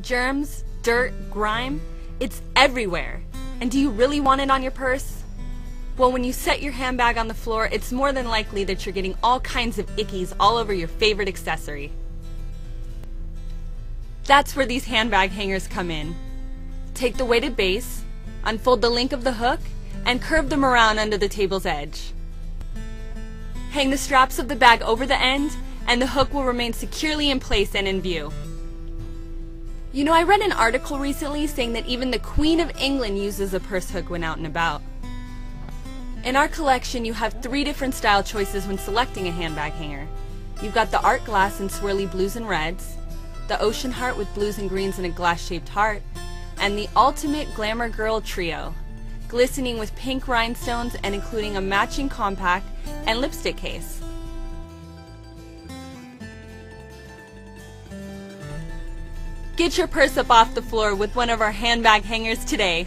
Germs, dirt, grime, it's everywhere. And do you really want it on your purse? Well, when you set your handbag on the floor, it's more than likely that you're getting all kinds of ickies all over your favorite accessory. That's where these handbag hangers come in. Take the weighted base, unfold the link of the hook, and curve them around under the table's edge. Hang the straps of the bag over the end, and the hook will remain securely in place and in view. You know, I read an article recently saying that even the Queen of England uses a purse hook when out and about. In our collection, you have three different style choices when selecting a handbag hanger. You've got the art glass in swirly blues and reds, the ocean heart with blues and greens and a glass-shaped heart, and the ultimate glamour girl trio, glistening with pink rhinestones and including a matching compact and lipstick case. Get your purse up off the floor with one of our handbag hangers today.